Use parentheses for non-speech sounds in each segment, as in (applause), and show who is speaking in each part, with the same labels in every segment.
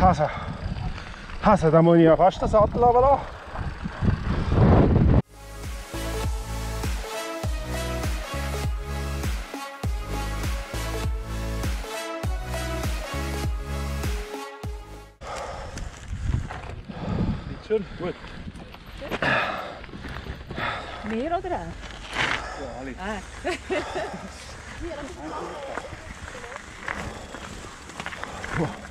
Speaker 1: Also, also da muss ich ja fast den Sattel runterlassen.
Speaker 2: Schön, gut.
Speaker 3: Mehr oder er?
Speaker 2: Ja, alle.
Speaker 3: Ah. (laughs) (laughs)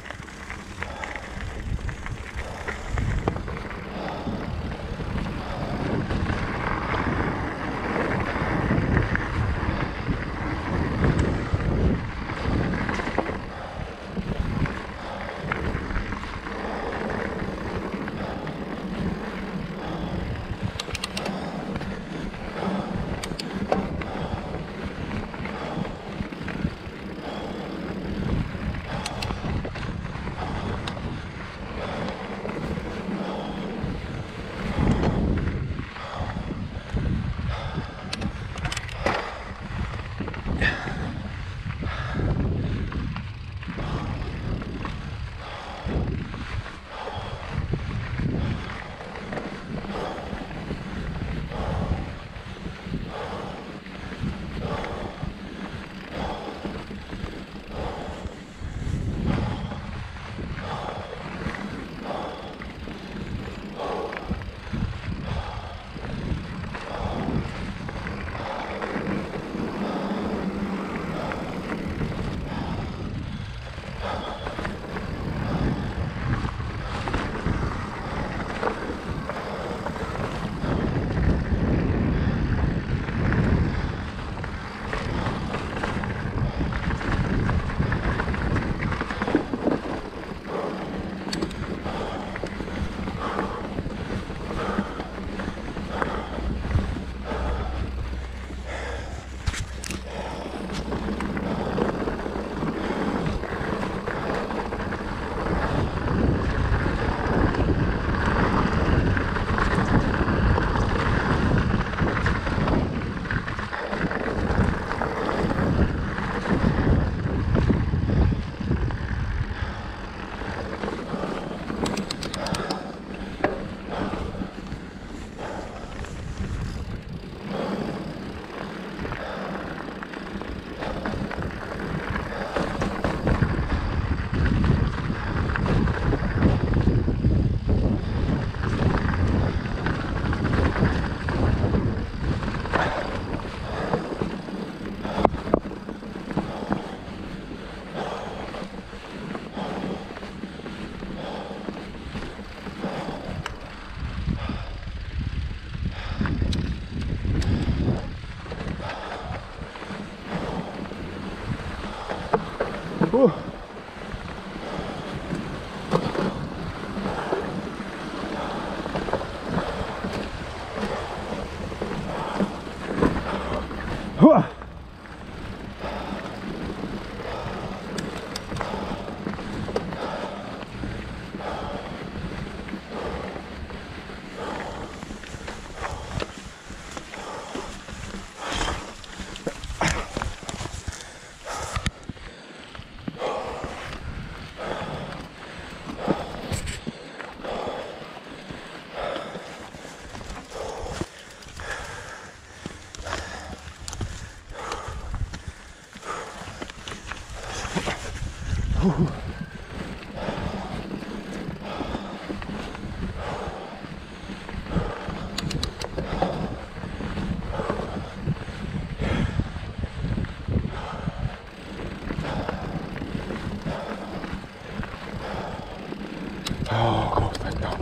Speaker 3: Oh Gott verdammt.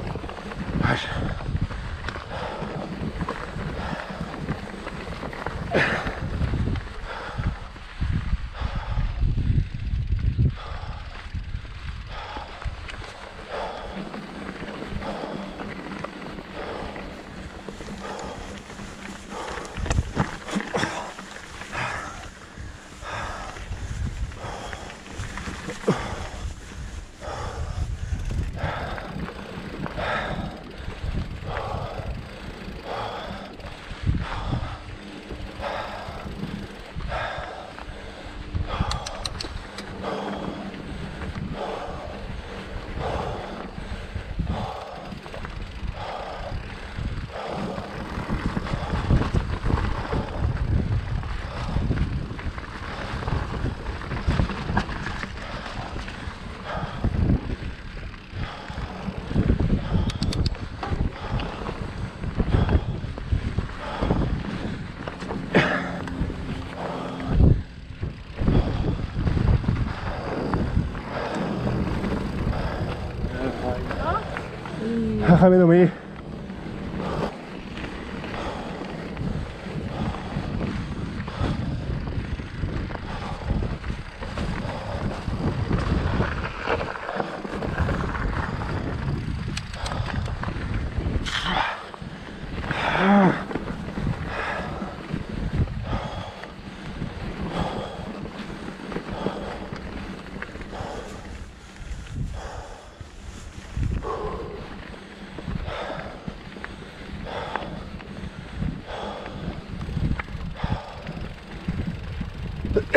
Speaker 3: Weißt du?
Speaker 1: Da déjame dormir.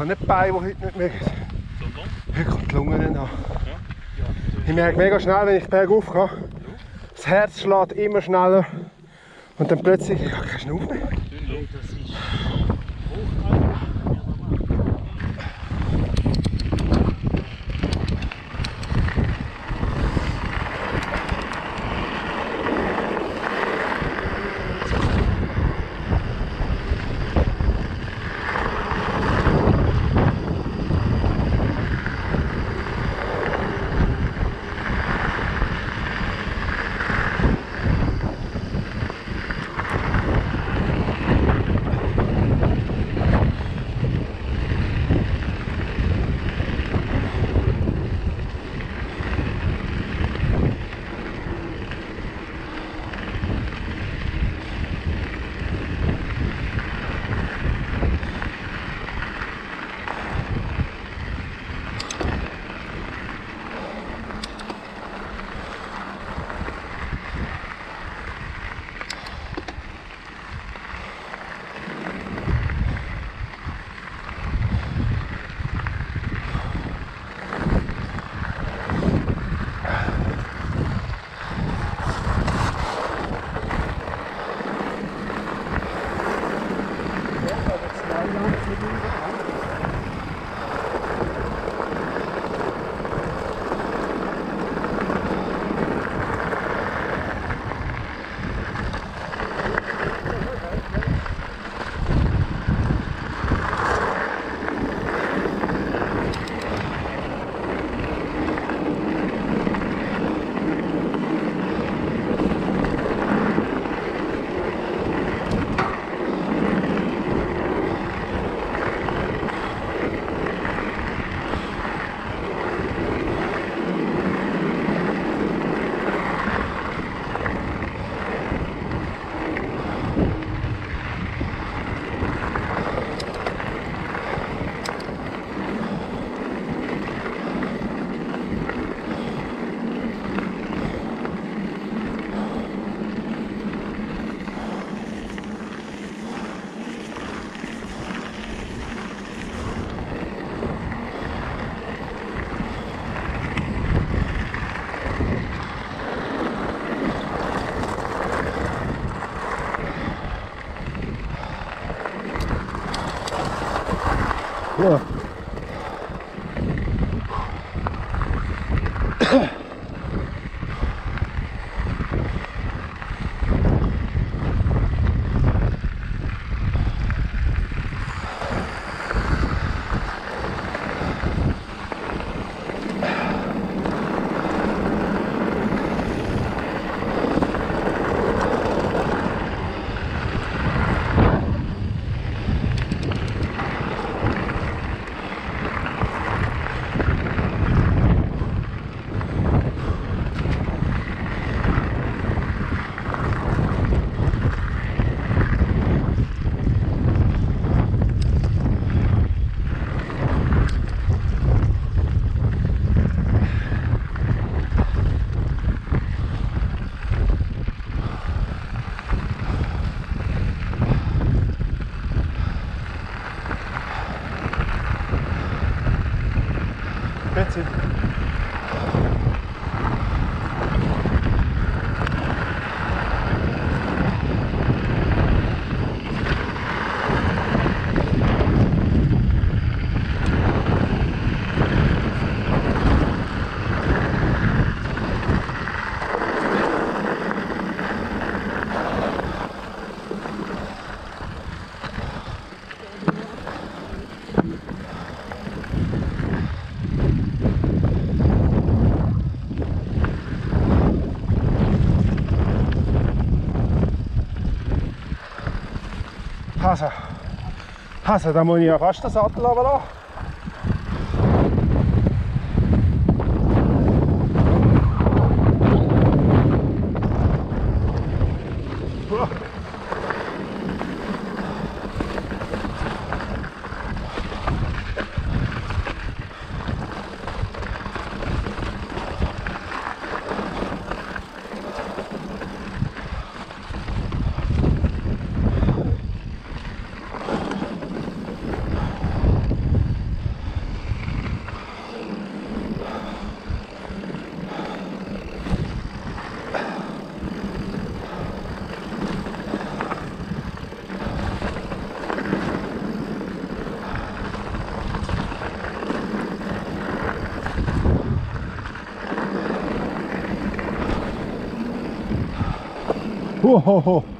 Speaker 1: von nicht die Beine, die heute nicht mehr Heute kommt die Lunge nicht an. Ich merke mega schnell, wenn ich bergauf gehe, das Herz schlägt immer schneller und dann plötzlich, ich habe keinen Schnuff mehr. Also, also da muss ich ja fast den Sattel runterlassen. おお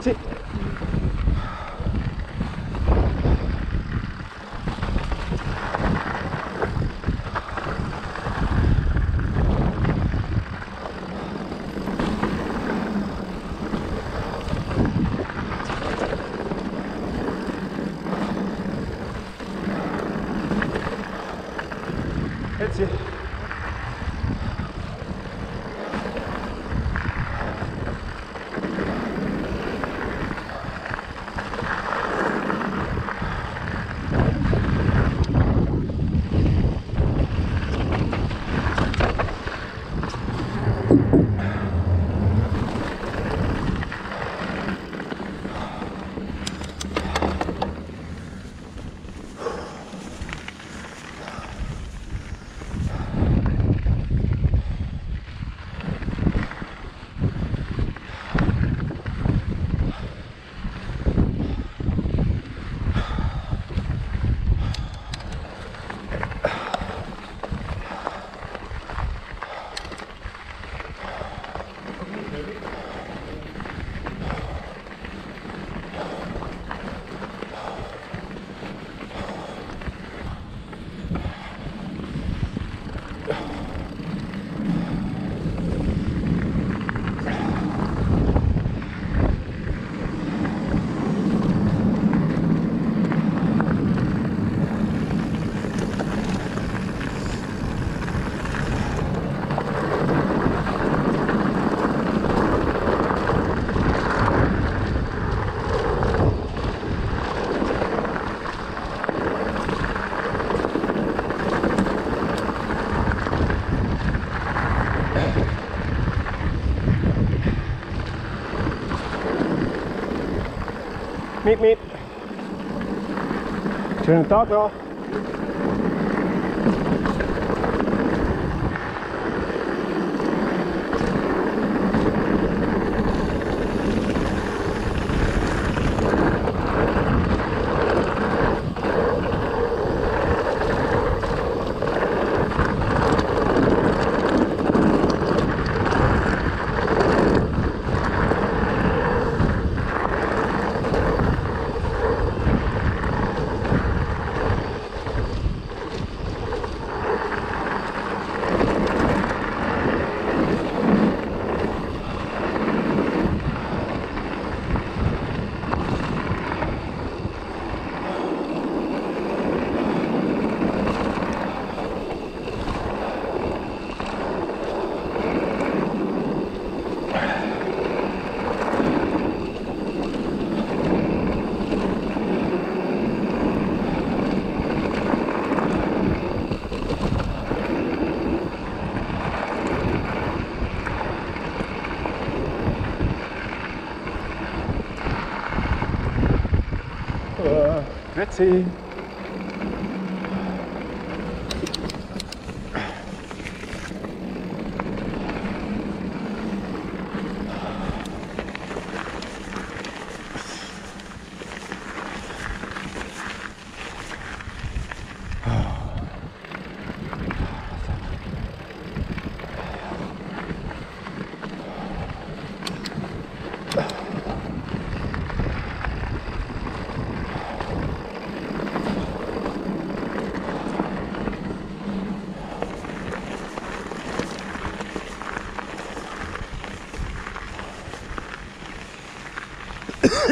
Speaker 1: 这 mít mít. Trường tốt đó Sí.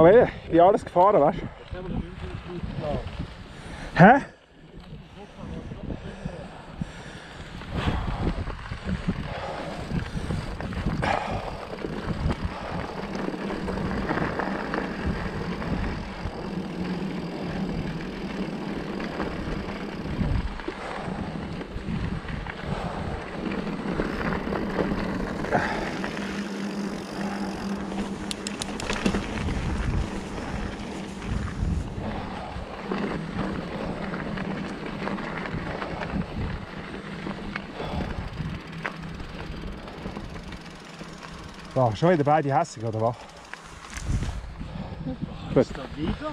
Speaker 1: Aber eben, ich bin alles gefahren, weißt du? So, schon wieder beide hässig, oder was?
Speaker 4: Ist da wieder?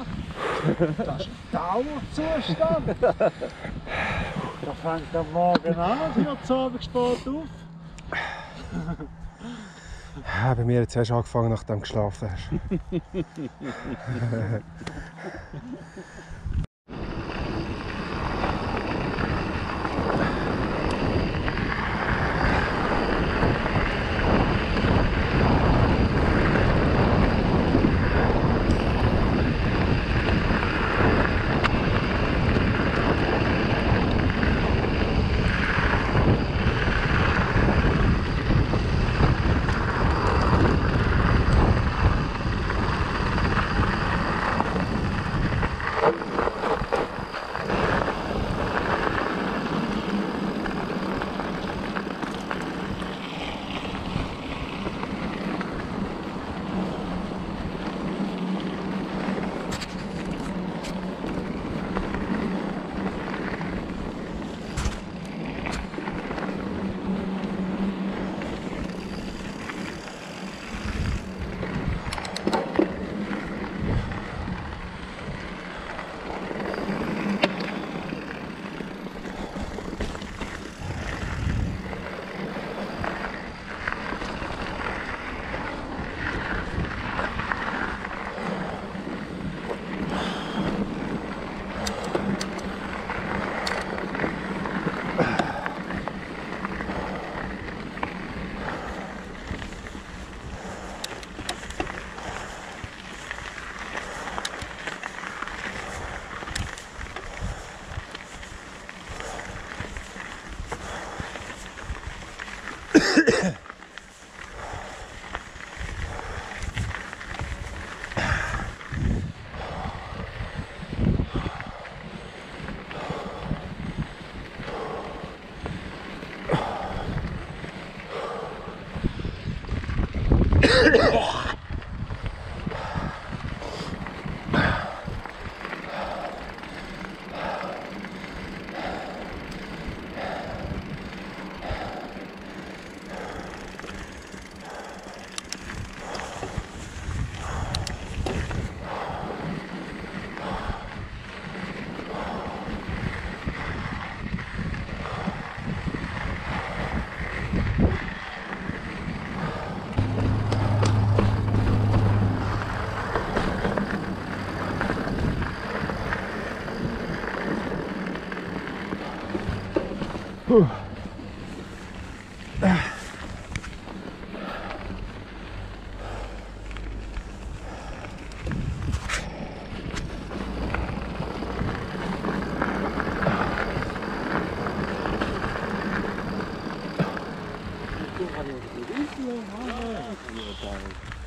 Speaker 4: Das ist ein Dauerzustand. Da fängt am Morgen an und hört zu Abend spät auf.
Speaker 1: Ja, bei mir hat es erst angefangen, nachdem du geschlafen hast. (laughs) Yeah.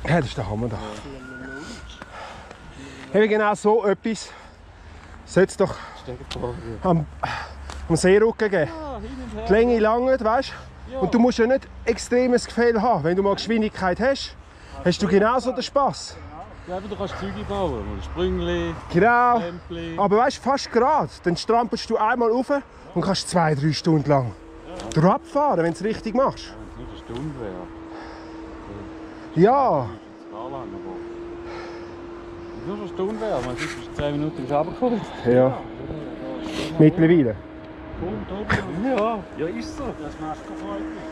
Speaker 1: Ja, das ist der Hammer da. Eben genau so etwas sollte es doch am, am Seerücken geben. Die Länge langt, weißt du? Und du musst ja nicht extremes Gefälle haben. Wenn du mal Geschwindigkeit hast, hast du genauso den Spass.
Speaker 2: Ja, aber du kannst Züge bauen. Sprüngli,
Speaker 1: Genau. Aber weißt du, fast gerade. Dann strampelst du einmal rauf und kannst zwei, drei Stunden lang drauf fahren, wenn du es richtig machst.
Speaker 2: Wenn es nicht eine Stunde wäre.
Speaker 1: Ja,
Speaker 2: aber... Es nur eine Stunde wäre, man ist bis 10 Minuten bist du runtergekommen.
Speaker 1: ja. Mittlerweile.
Speaker 2: Ja, ja ist so.
Speaker 4: Das macht gefreut mich.